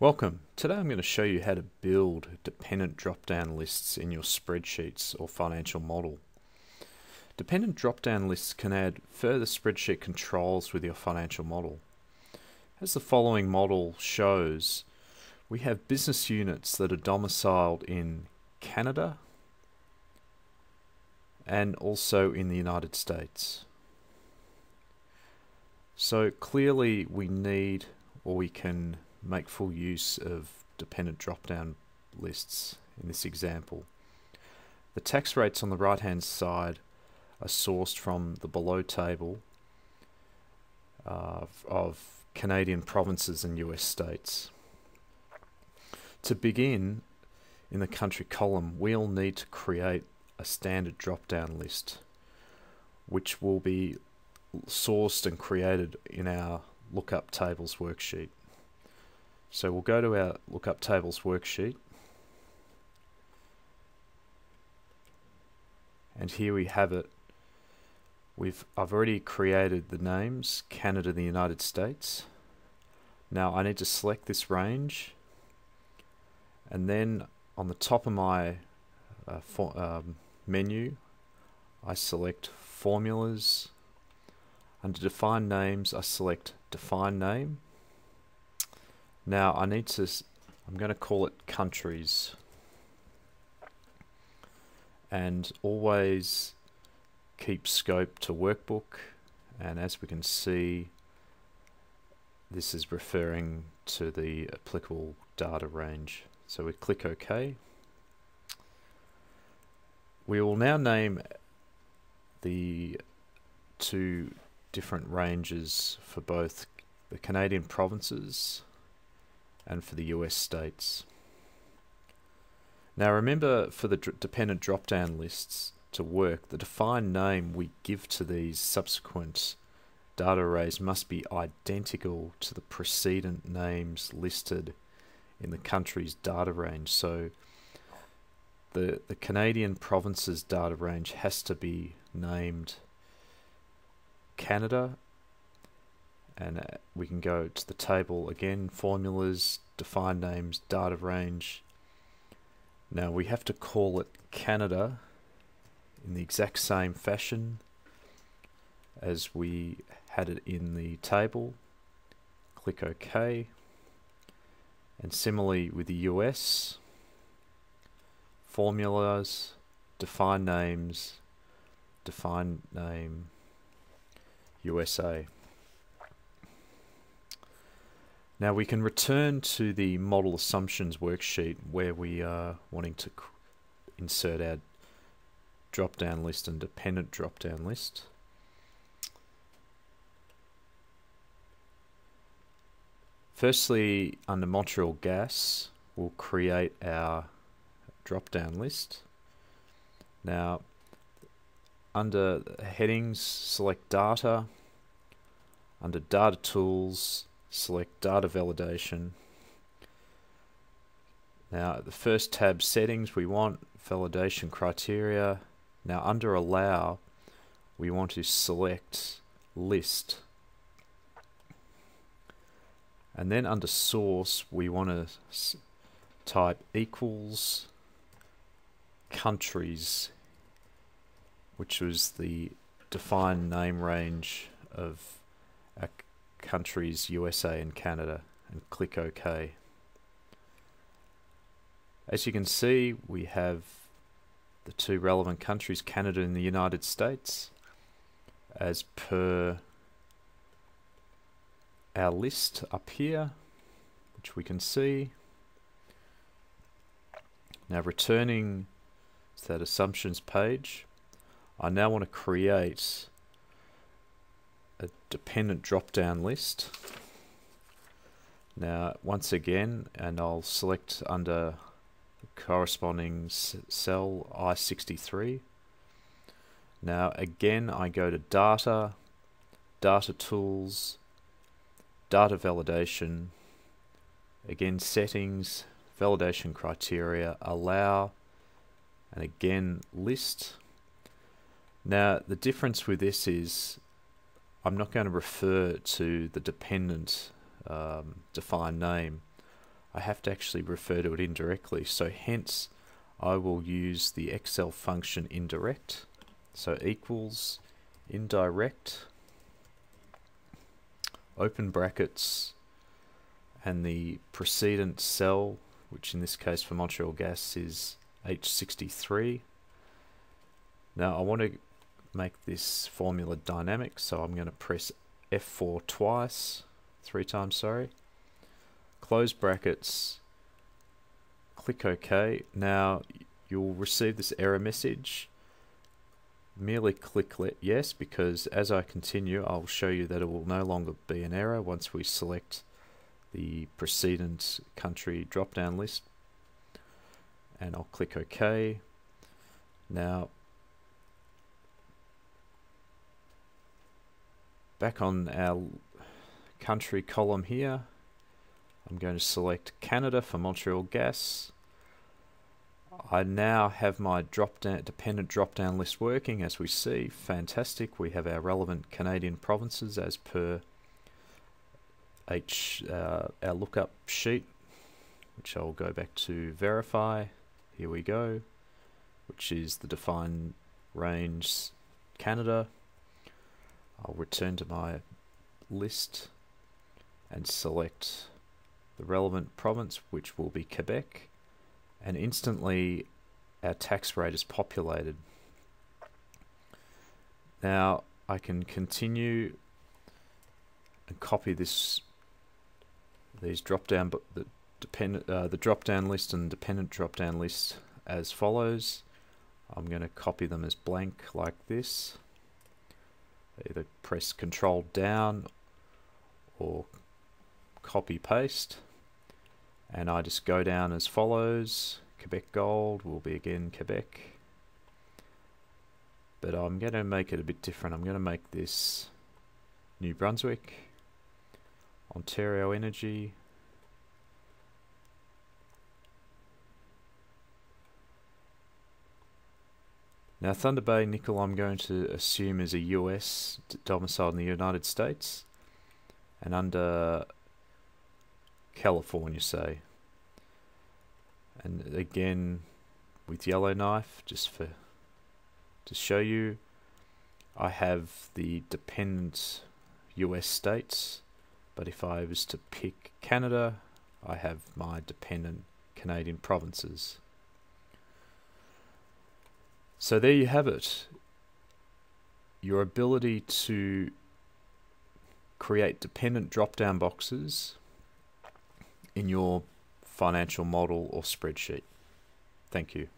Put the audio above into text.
Welcome. Today I'm going to show you how to build dependent drop-down lists in your spreadsheets or financial model. Dependent drop-down lists can add further spreadsheet controls with your financial model. As the following model shows, we have business units that are domiciled in Canada and also in the United States. So clearly we need or we can make full use of dependent drop-down lists in this example. The tax rates on the right hand side are sourced from the below table uh, of Canadian provinces and US states. To begin, in the country column, we'll need to create a standard drop-down list which will be sourced and created in our lookup tables worksheet. So we'll go to our lookup tables worksheet. And here we have it. We've I've already created the names Canada, and the United States. Now I need to select this range and then on the top of my uh, for, um, menu I select formulas under define names I select define name now I need to, I'm going to call it countries. And always keep scope to workbook. And as we can see, this is referring to the applicable data range. So we click OK. We will now name the two different ranges for both the Canadian provinces and for the US states. Now remember for the dependent drop-down lists to work, the defined name we give to these subsequent data arrays must be identical to the precedent names listed in the country's data range. So the, the Canadian provinces data range has to be named Canada and uh, we can go to the table again. Formulas define names data range. Now we have to call it Canada in the exact same fashion as we had it in the table. Click OK. And similarly with the US formulas define names define name USA now we can return to the model assumptions worksheet where we are wanting to insert our drop down list and dependent drop down list. Firstly, under Montreal Gas, we'll create our drop down list. Now, under headings, select data. Under data tools, select data validation. Now the first tab settings we want validation criteria. Now under allow we want to select list and then under source we want to type equals countries which was the defined name range of countries USA and Canada and click OK. As you can see we have the two relevant countries Canada and the United States as per our list up here which we can see. Now returning to that assumptions page I now want to create a dependent drop down list. Now, once again, and I'll select under corresponding cell I63. Now, again, I go to Data, Data Tools, Data Validation, again, Settings, Validation Criteria, Allow, and again, List. Now, the difference with this is I'm not going to refer to the dependent um, defined name. I have to actually refer to it indirectly. So hence, I will use the Excel function indirect. So equals indirect, open brackets, and the precedent cell, which in this case for Montreal Gas is H63. Now I want to make this formula dynamic, so I'm going to press F4 twice, three times, sorry. Close brackets, click OK. Now you'll receive this error message. Merely click let yes because as I continue I'll show you that it will no longer be an error once we select the precedent country drop down list and I'll click OK. Now back on our country column here I'm going to select Canada for Montreal Gas. I now have my drop down, dependent drop down list working as we see. Fantastic. We have our relevant Canadian provinces as per H uh, our lookup sheet, which I'll go back to verify. Here we go, which is the defined range Canada. I'll return to my list and select the relevant province, which will be Quebec, and instantly our tax rate is populated. Now I can continue and copy this these drop down the dependent uh, the drop down list and dependent drop down list as follows. I'm going to copy them as blank like this. Either press Control down or copy paste and I just go down as follows. Quebec Gold will be again Quebec. But I'm going to make it a bit different. I'm going to make this New Brunswick, Ontario Energy, Now Thunder Bay Nickel I'm going to assume is a US domiciled in the United States and under California, say. And again, with Yellowknife, just for to show you, I have the dependent US states, but if I was to pick Canada, I have my dependent Canadian provinces. So there you have it. Your ability to create dependent drop down boxes in your financial model or spreadsheet. Thank you.